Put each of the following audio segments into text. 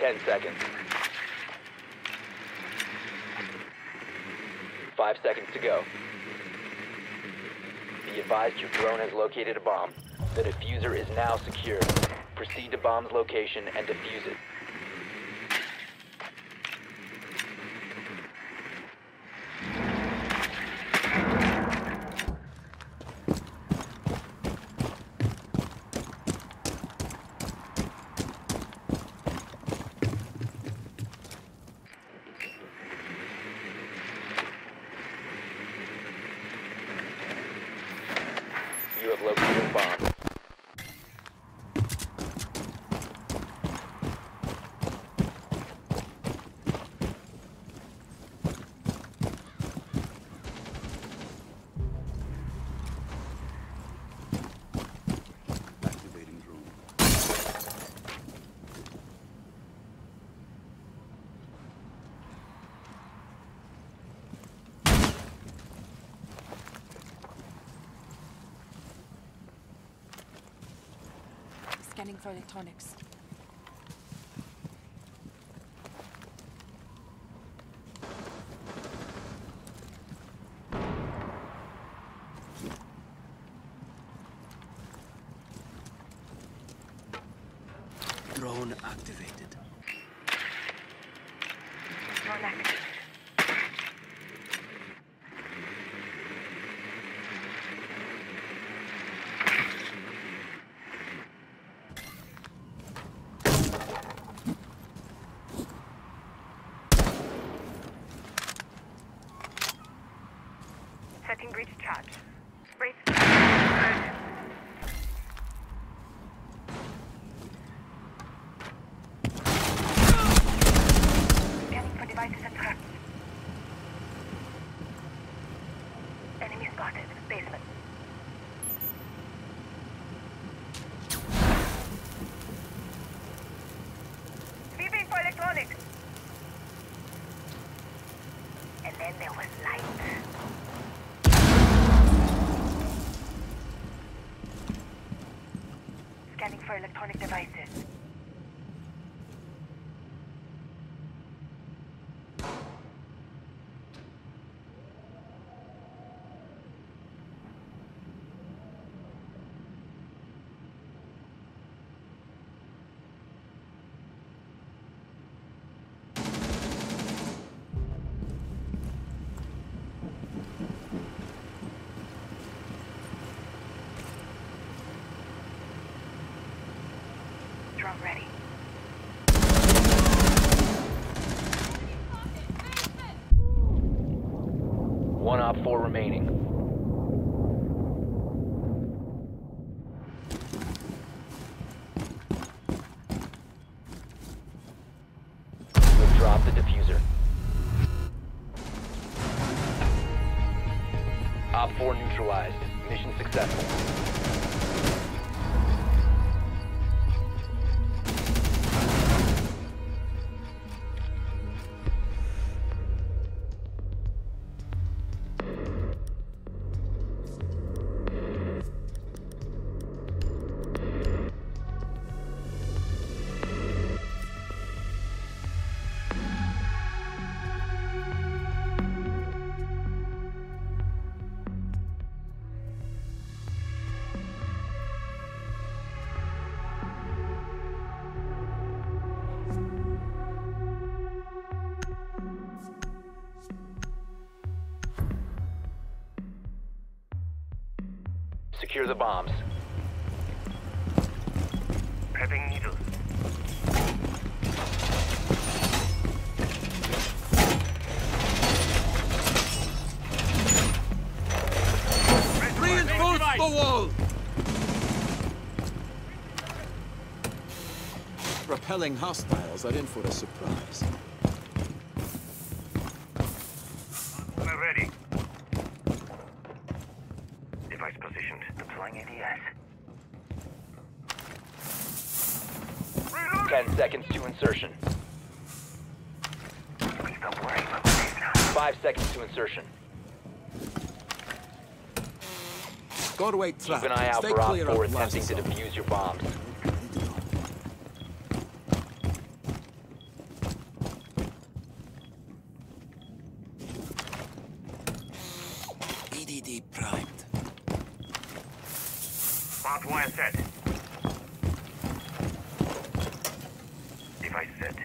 Ten seconds. Five seconds to go. Be advised your drone has located a bomb. The defuser is now secured. Proceed to bomb's location and defuse it. You have located a bomb. Activating drone. Scanning for electronics. Drone activated. Drone active. Setting breach charge. Breach. Urgent. Scanning for devices and traps. Enemy spotted. Basement. Sweeping for electronics. And then there was light. Scanning for electronic devices. Drone ready. One op four remaining. secure the bombs. Prepping needles. Reinforce the wall! Repelling hostiles are in for a surprise. Positioned. Deploying ADS. 10 seconds to insertion. We stop worrying about the now. 5 seconds to insertion. Doorway Keep an eye out Stay for Op clear 4 of attempting to defuse your bombs. Ready to go. EDD primed. Barbed wire set. Device set.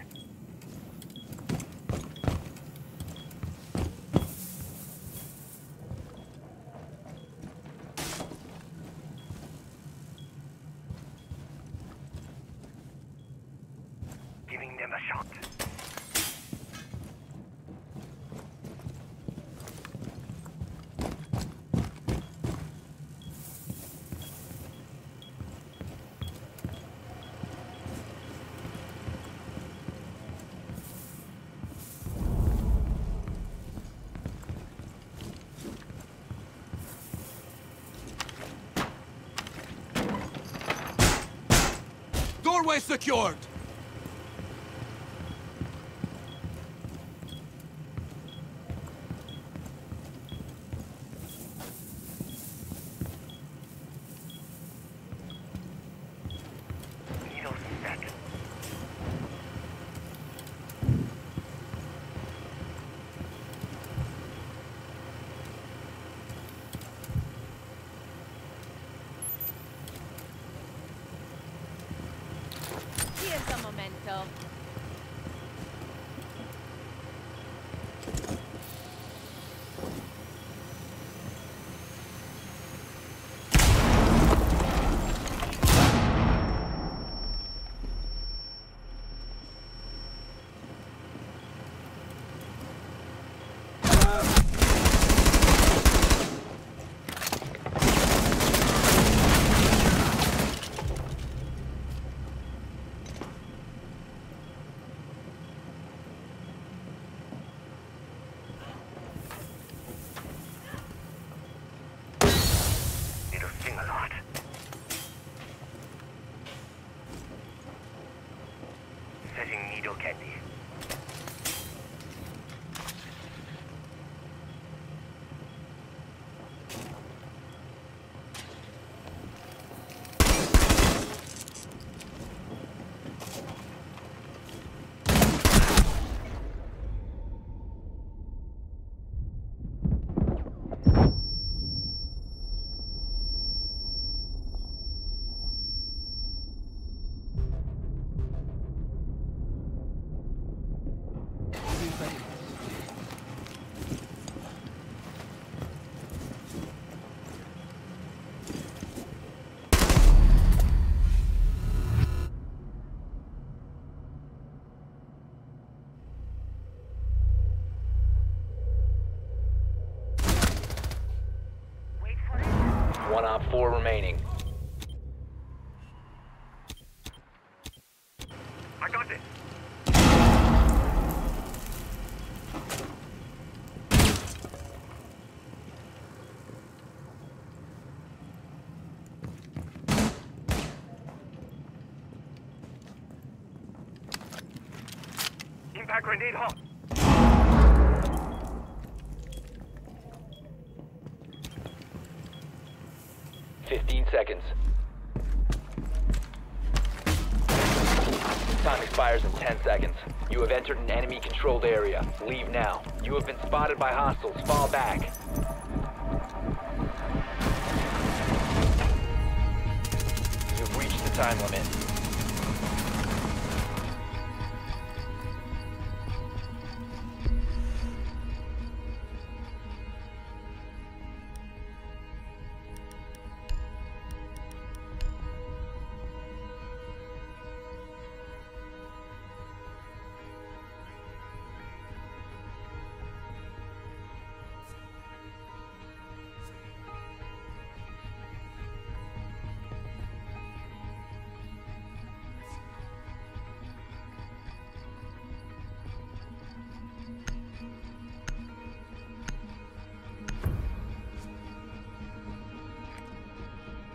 Giving them a shot. Doorway secured! A One Op 4 remaining. I got it. Impact grenade hot. Seconds. Time expires in 10 seconds. You have entered an enemy-controlled area. Leave now. You have been spotted by hostiles. Fall back. You've reached the time limit.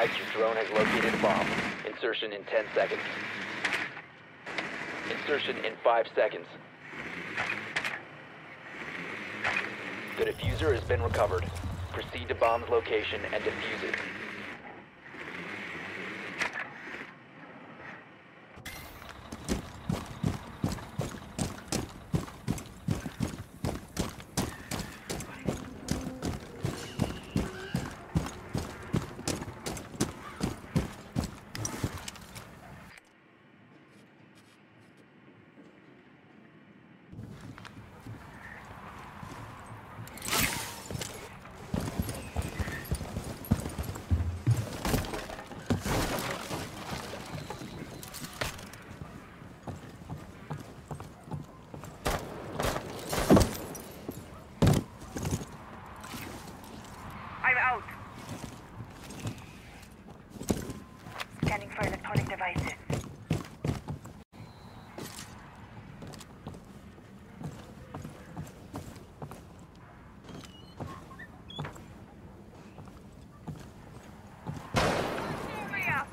advised your drone has located a bomb. Insertion in 10 seconds. Insertion in 5 seconds. The defuser has been recovered. Proceed to bomb's location and defuse it. I'm out. Scanning for electronic devices. Area.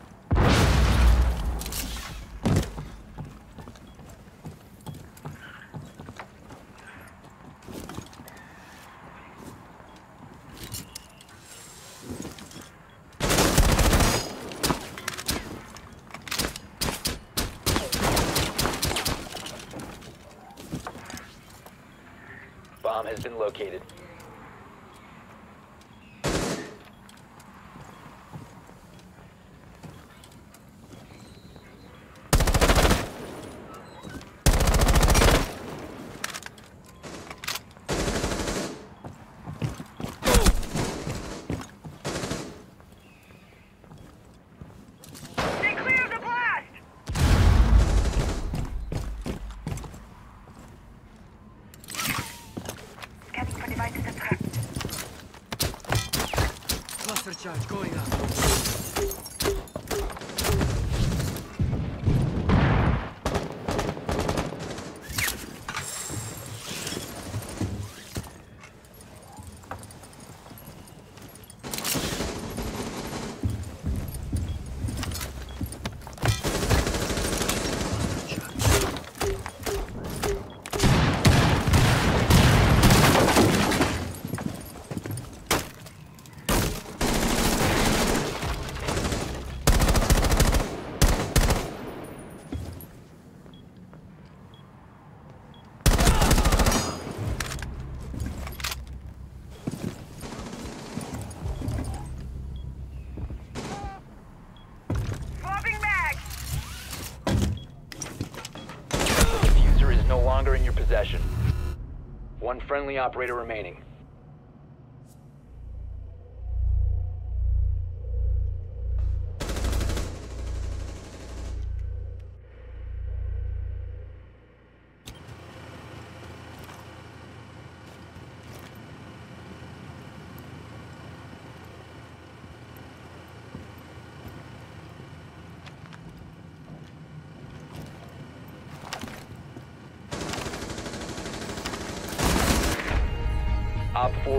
Bomb has been located. Stay clear of the blast! Scanning for devices and traps. Cluster charge going up. Swapping mag! The defuser is no longer in your possession. Operator remaining. Op 4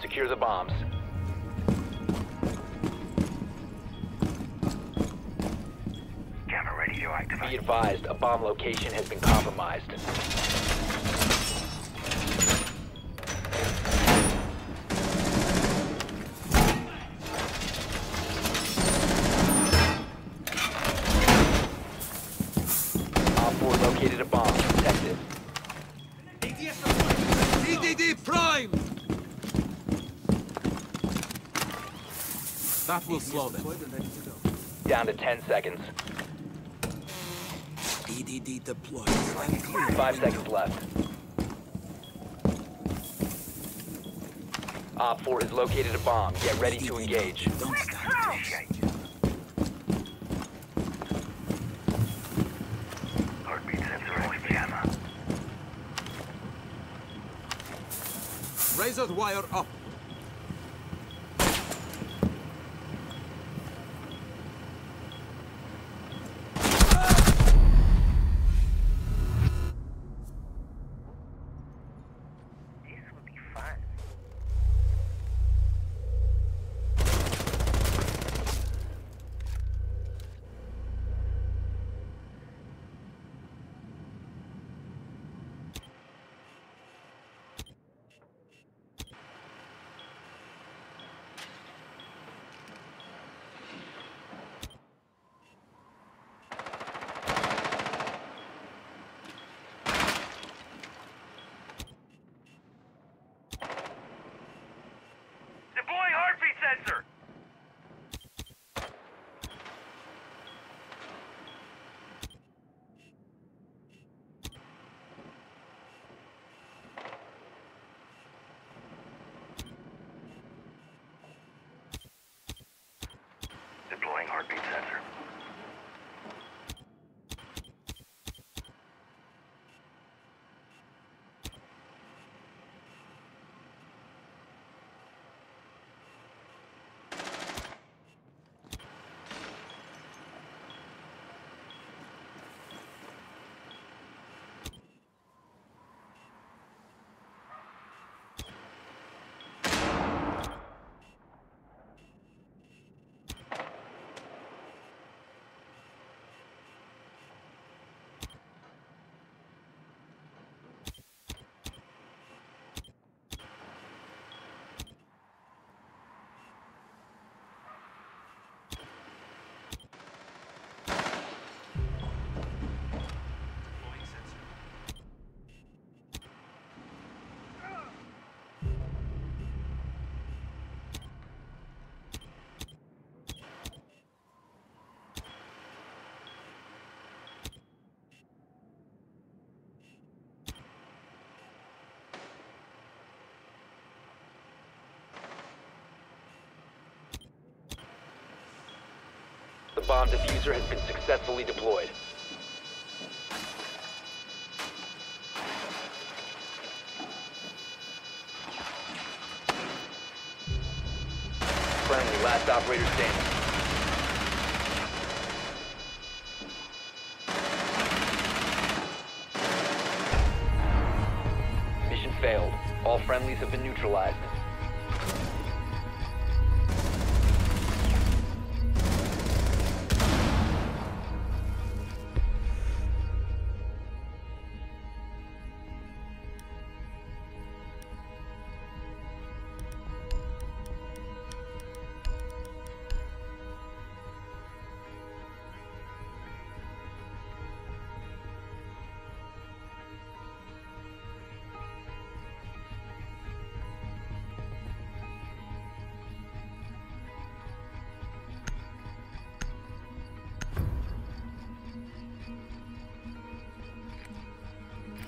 Secure the bombs. Camera ready to. Be advised, a bomb location has been compromised. Op 4 located a bomb. Protect it. EDD Prime! That will slow them. Deployed and ready to go. Down to 10 seconds. EDD deployed. Five seconds left. Op 4 has located a bomb. Get ready to engage. Don't stand close. Heartbeat sensor active gamma. Razor wire up. Sensor. Deploying heartbeat sensor. The bomb defuser has been successfully deployed. Friendly, last operator standing. Mission failed. All friendlies have been neutralized.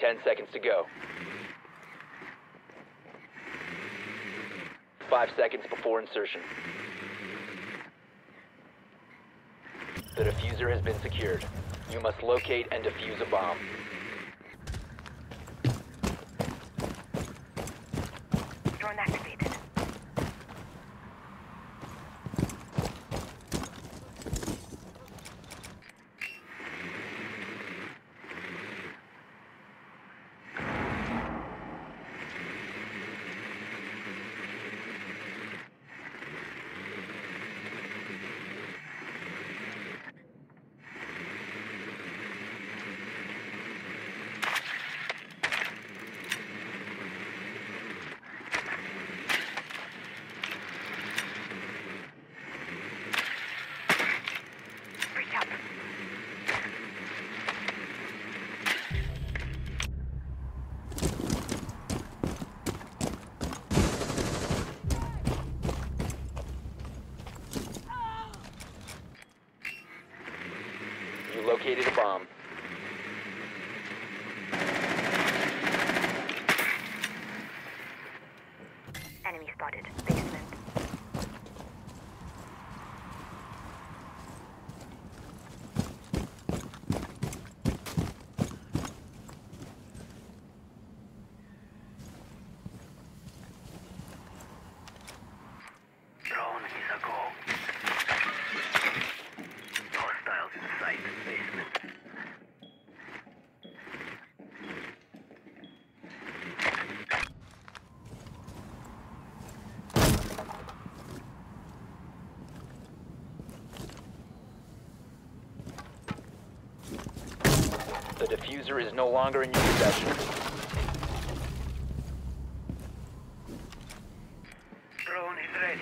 10 seconds to go. Five seconds before insertion. The defuser has been secured. You must locate and defuse a bomb. Drone activated. Breach up. You located a bomb. Enemy spotted. Basement. Drone is a go. Hostiles in sight. Basement. The defuser is no longer in your possession. Drone is ready.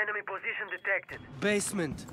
Enemy position detected. Basement.